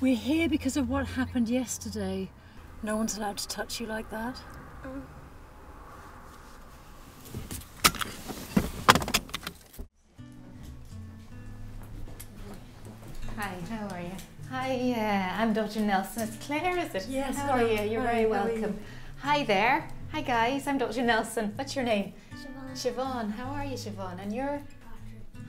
We're here because of what happened yesterday. No one's allowed to touch you like that. Hi, how are you? Hi, uh, I'm Dr. Nelson. It's Claire, is it? Yes, How are you? You're Hi, very welcome. you? Hi there. Hi, guys. I'm Dr. Nelson. What's your name? Siobhan. Siobhan. How are you, Siobhan? And you're?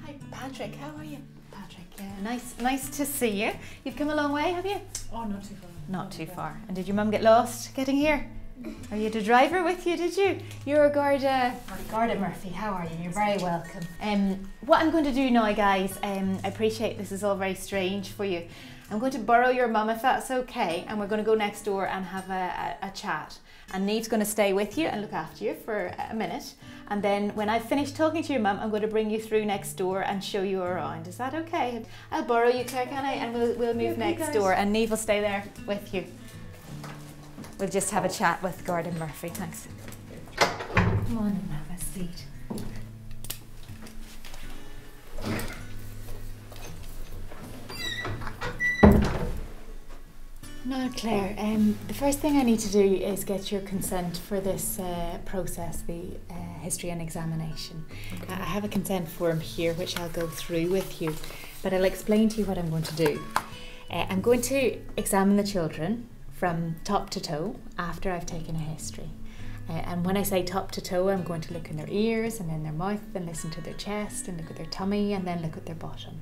Hi, Patrick. How are you? Patrick. Yeah, nice, nice to see you. You've come a long way, have you? Oh, not too far. Not too far. And did your mum get lost getting here? Are you the driver with you, did you? You're Garda, Garda Murphy, how are you? You're very welcome. Um, what I'm going to do now, guys, um, I appreciate this is all very strange for you. I'm going to borrow your mum if that's okay, and we're going to go next door and have a, a, a chat. And Neve's going to stay with you and look after you for a minute. And then when I've finished talking to your mum, I'm going to bring you through next door and show you around. Is that okay? I'll borrow you, Claire, can I? And we'll, we'll move Okay, next door, and Neve will stay there with you. We'll just have a chat with Garda Murphy. Thanks. Come on and have a seat. Now, Claire, um, the first thing I need to do is get your consent for this uh, process, the uh, history and examination. I I have a consent form here which I'll go through with you, but I'll explain to you what I'm going to do. Uh, I'm going to examine the children from top to toe after I've taken a history. Uh, and when I say top to toe, I'm going to look in their ears and in their mouth and listen to their chest and look at their tummy and then look at their bottom.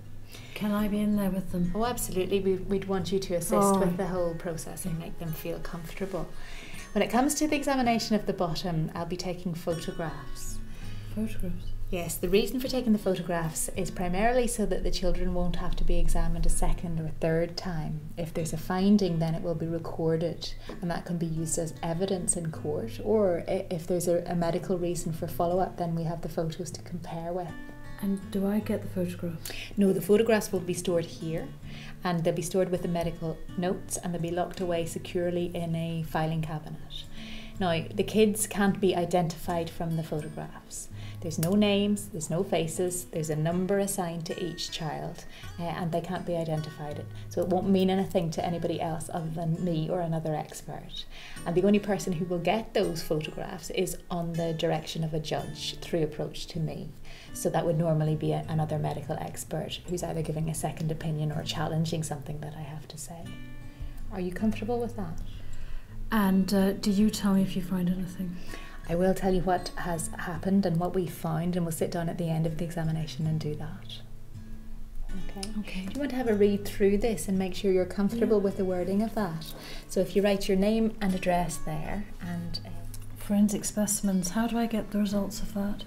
Can I be in there with them? Oh, absolutely. We, we'd want you to assist Oh. with the whole process and make them feel comfortable. When it comes to the examination of the bottom, I'll be taking photographs. Photographs. Yes, the reason for taking the photographs is primarily so that the children won't have to be examined a second or a third time. If there's a finding, then it will be recorded and that can be used as evidence in court. Or if there's a, a medical reason for follow up, then we have the photos to compare with. And do I get the photographs? No, the photographs will be stored here and they'll be stored with the medical notes and they'll be locked away securely in a filing cabinet. Now, the kids can't be identified from the photographs. There's no names, there's no faces, there's a number assigned to each child, uh, and they can't be identified. So it won't mean anything to anybody else other than me or another expert. And the only person who will get those photographs is on the direction of a judge through approach to me. So that would normally be a, another medical expert who's either giving a second opinion or challenging something that I have to say. Are you comfortable with that? And uh, do you tell me if you find anything? I will tell you what has happened and what we found, and we'll sit down at the end of the examination and do that. Okay. Okay. Do you want to have a read through this and make sure you're comfortable Yeah. with the wording of that? So if you write your name and address there, and uh, Forensic specimens. How do I get the results of that?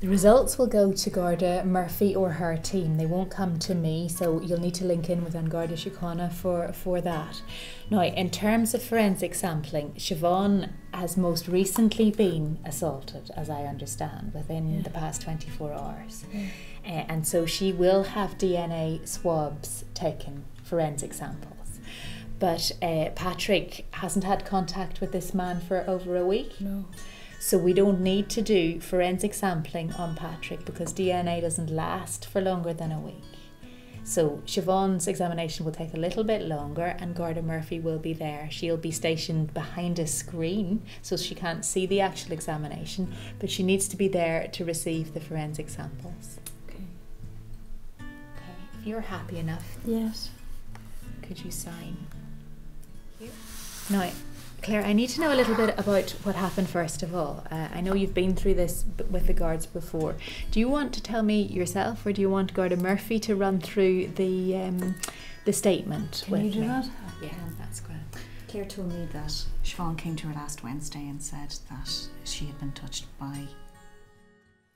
The results will go to Garda Murphy or her team. They won't come to me, so you'll need to link in with Garda Síochána for, for that. Now, in terms of forensic sampling, Siobhan has most recently been assaulted, as I understand, within Yeah. the past 24 hours. Uh, and so she will have DNA swabs taken, forensic samples. But uh, Patrick hasn't had contact with this man for over a week. No. So we don't need to do forensic sampling on Patrick because DNA doesn't last for longer than a week. So Siobhan's examination will take a little bit longer and Garda Murphy will be there. She'll be stationed behind a screen so she can't see the actual examination, but she needs to be there to receive the forensic samples. Okay. Okay. If you're happy enough, Yes. could you sign? Now, Claire, I need to know a little bit about what happened first of all. Uh, I know you've been through this b- with the guards before. Do you want to tell me yourself, or do you want Garda Murphy to run through the um, the statement Can you do me? that? Yeah, that's great. Claire told me that Siobhan came to her last Wednesday and said that she had been touched by.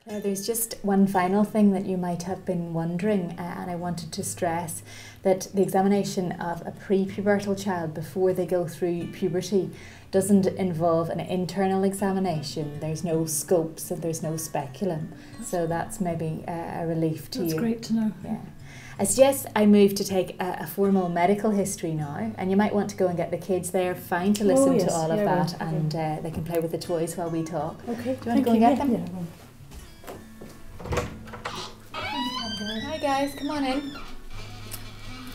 Claire, there's just one final thing that you might have been wondering, uh, and I wanted to stress that the examination of a pre-pubertal child before they go through puberty doesn't involve an internal examination. There's no scopes and there's no speculum, so that's maybe uh, a relief to That's you. That's great to know. Yeah. I suggest I move to take a, a formal medical history now, and you might want to go and get the kids there. Fine to Oh, listen yes, to all of yeah, that, and uh, they can play with the toys while we talk. Okay. Do you want to go and get them? Yeah, guys, come on in.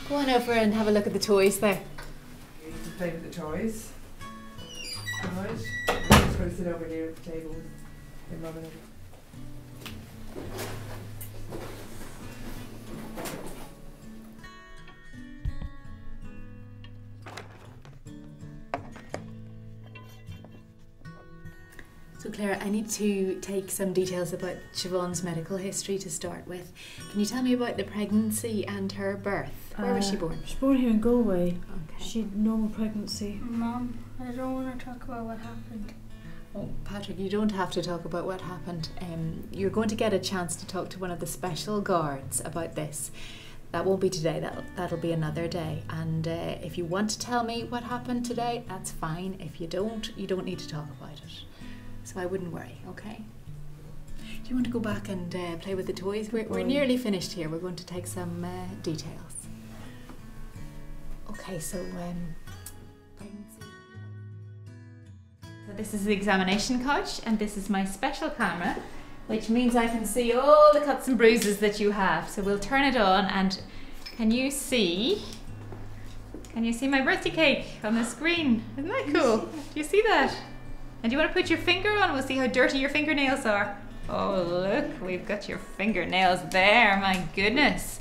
Go on over and have a look at the toys there. You can play with the toys. Alright. I'm going to sit over at the table your mum and So, Claire, I need to take some details about Siobhan's medical history to start with. Can you tell me about the pregnancy and her birth? Where was she Uh, born? She was born here in Galway. Okay. She had normal pregnancy. Mom, I don't want to talk about what happened. Oh, Patrick, you don't have to talk about what happened. Um, you're going to get a chance to talk to one of the special guards about this. That won't be today. That'll that'll be another day. And uh, if you want to tell me what happened today, that's fine. If you don't, you don't need to talk about it. So I wouldn't worry. Okay. Do you want to go back and uh, play with the toys? We're, we're nearly finished here. We're going to take some uh, details. Okay. So um. So this is the examination couch, and this is my special camera, which means I can see all the cuts and bruises that you have. So we'll turn it on, and can you see? Can you see my birthday cake on the screen? Isn't that cool? Do you see that? And you want to put your finger on? We'll see how dirty your fingernails are. Oh, look, we've got your fingernails there. My goodness.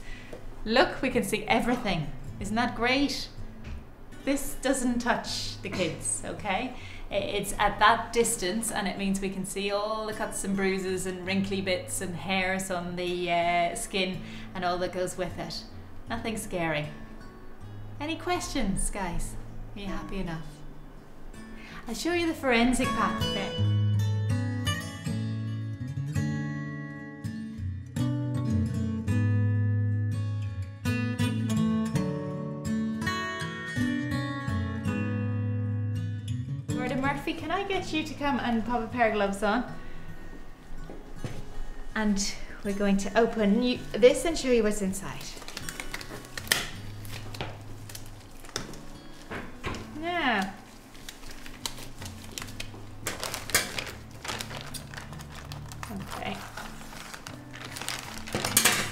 Look, we can see everything. Isn't that great? This doesn't touch the kids, okay? It's at that distance, and it means we can see all the cuts and bruises and wrinkly bits and hairs on the uh, skin and all that goes with it. Nothing scary. Any questions, guys? Are you happy enough? I'll show you the forensic part of it. Garda Murphy, can I get you to come and pop a pair of gloves on? And we're going to open you, this and show you what's inside.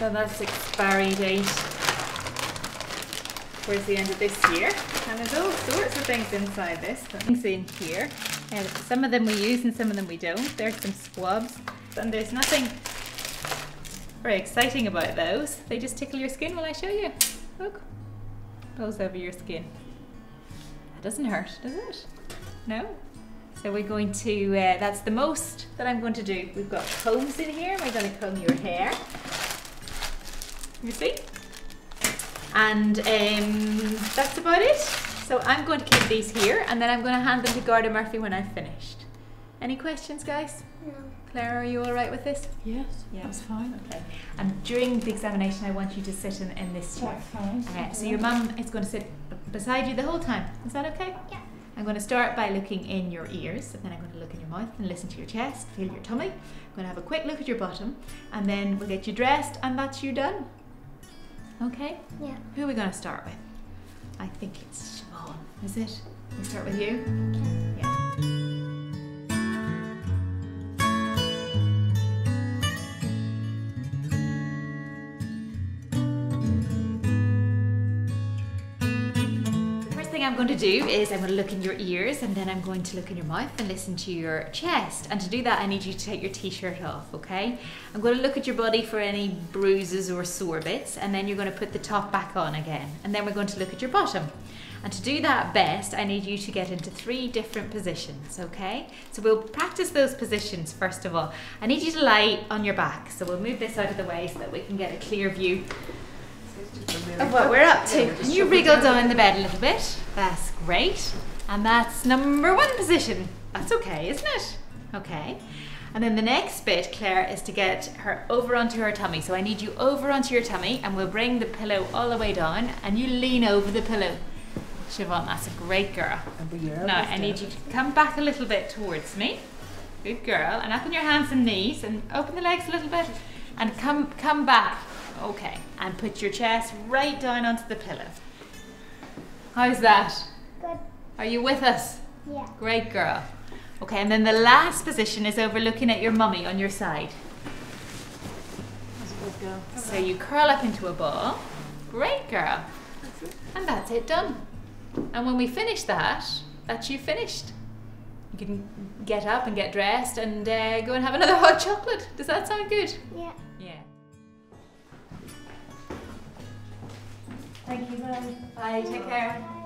So that's expiry date towards the end of this year. And there's all sorts of things inside this. Things in here. And some of them we use and some of them we don't. There's some swabs. And there's nothing very exciting about those. They just tickle your skin. Will I show you? Look. Goes over your skin. That doesn't hurt, does it? No? So we're going to, uh, that's the most that I'm going to do. We've got combs in here. We're going to comb your hair. You see? And um, that's about it. So I'm going to keep these here and then I'm going to hand them to Garda Murphy when I've finished. Any questions, guys? No. Claire, are you all right with this? Yes, Yeah. that's fine. Okay. And during the examination, I want you to sit in, in this chair. That's fine. Uh, so your mum is going to sit beside you the whole time. Is that okay? Yeah. I'm going to start by looking in your ears, and then I'm going to look in your mouth and listen to your chest, feel your tummy. I'm going to have a quick look at your bottom, and then we'll get you dressed, and that's you done. Okay? Yeah. Who are we going to start with? I think it's Siobhan. Is it? We start with you. Yeah. I'm going to do is I'm going to look in your ears and then I'm going to look in your mouth and listen to your chest. And to do that, I need you to take your t shirt off, okay? I'm going to look at your body for any bruises or sore bits and then you're going to put the top back on again. And then we're going to look at your bottom. And to do that best, I need you to get into three different positions, okay? So we'll practice those positions first of all. I need you to lie on your back. So we'll move this out of the way so that we can get a clear view Oh, of what we're up to. Can you wriggle down the bed a little bit? That's great. And that's number one position. That's okay, isn't it? Okay. And then the next bit, Claire, is to get her over onto her tummy. So I need you over onto your tummy and we'll bring the pillow all the way down and you lean over the pillow. Siobhan, that's a great girl. Now I need you to come back a little bit towards me. Good girl. And up on your hands and knees and open the legs a little bit and come come back. Okay. And put your chest right down onto the pillow. How's that? Good. Are you with us? Yeah. Great girl. Okay, and then the last position is over looking at your mummy on your side. That's a good girl. So you curl up into a ball. Great girl. That's it. and that's it done. And when we finish that, that's you finished. You can get up and get dressed and uh, go and have another hot chocolate. Does that sound good? Yeah. Yeah. Thank you, Bye. Bye, take care.